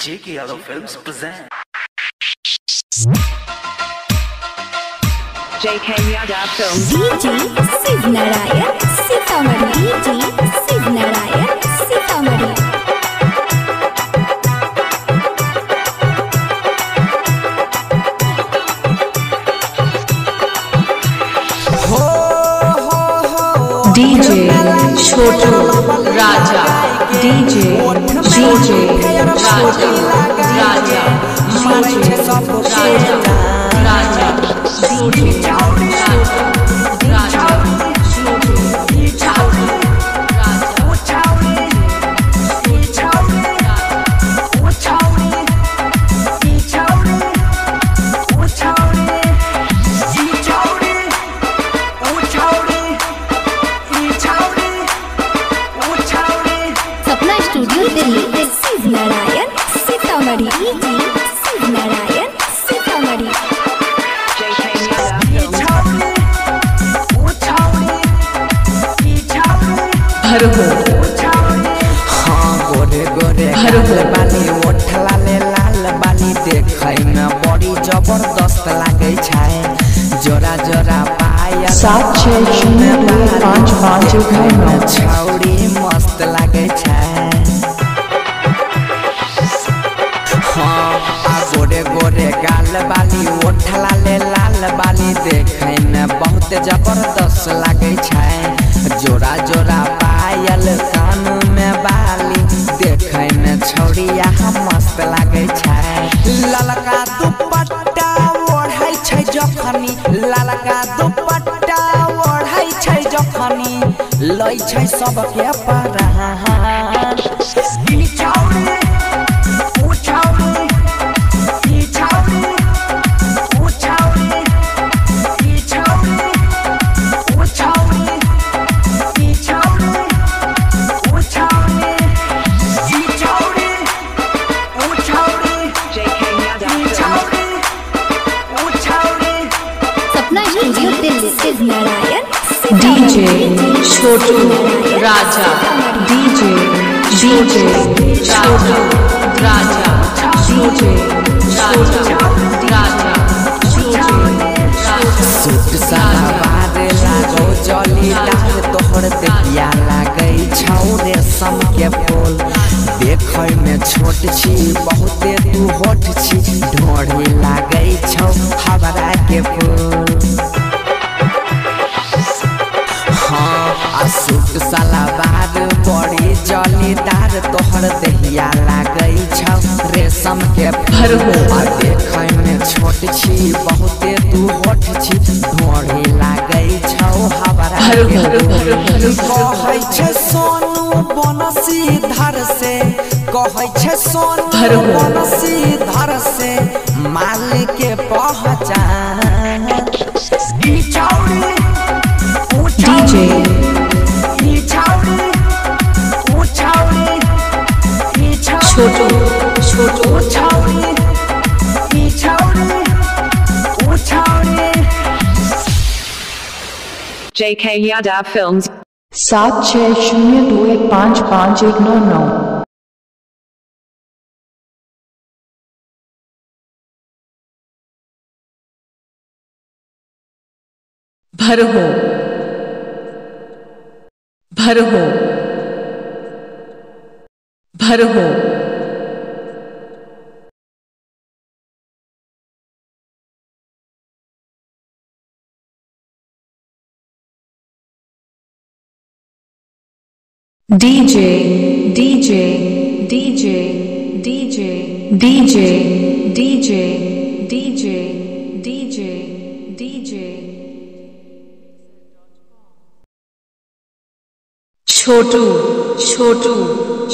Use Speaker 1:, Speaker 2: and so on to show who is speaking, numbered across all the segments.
Speaker 1: J.K. Yadav Films present
Speaker 2: J.K. Yadav Films
Speaker 3: D.G. Siv Narayan Sitamarhi D.G.
Speaker 2: Siv Narayan Sitamarhi
Speaker 4: DJ Chotu
Speaker 5: Raja DJ Raja,
Speaker 4: Raja, Raja,
Speaker 5: Raja, बाली ओठला ले लाल बाली देखै में बड़ी ज़बरदस्त लागे छै जोरा जोरा पायल
Speaker 4: सात छः शून्य दो पाँच पाँच एक।
Speaker 5: छौड़ी मस्त लागे छै हाँ गोरे गोरे गाल बाली ओठला ले लाल बाली देखै में बहुत ज़बरदस्त लागे छै जोरा जोरा पायल जखनी। ललका दुपट्टा ओढ़ै छै जखनी। लै छै सबके परान
Speaker 3: Shiv Narayan
Speaker 4: DJ Chhotu Raja DJ DJ Chhotu Raja DJ Raja Raja
Speaker 5: suit salwar लागो जलीदार तोहर देखिया लागै छौ रेशम के फूल देखै में छोट छी बहुते तू होठ छी ढोढ़ी लागै छौ हवरा के फूल सूट सलवार बड़ी जलीदार तोहर देहिया लागै छौ। रेशम के
Speaker 4: भर हो।
Speaker 5: देखै में छोट छी बहुते तू होठ छी। ढोढ़ी लागै छौ हवरा कहै छै सोनू बनसी धर से। कहै छै सोनू बनसी धर से। माल के पहचान। ई
Speaker 4: छोटू
Speaker 5: ऊ छौड़ी ई छौड़ी ऊ छौड़ी
Speaker 2: JK Yadav Films.
Speaker 4: सात छः शून्य दो एक पाँच पाँच एक नौ नौ। भर हो। भर हो। भर हो। DJ DJ DJ DJ DJ DJ DJ DJ DJ Chhotu Chhotu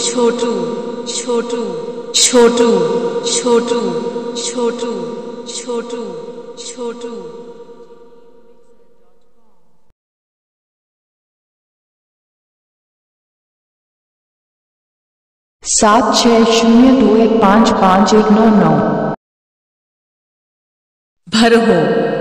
Speaker 4: Chhotu Chhotu Chhotu Chhotu Chhotu Chhotu Chhotu सात छ शून्य दो एक पाँच पाँच एक नौ नौ। भर हो।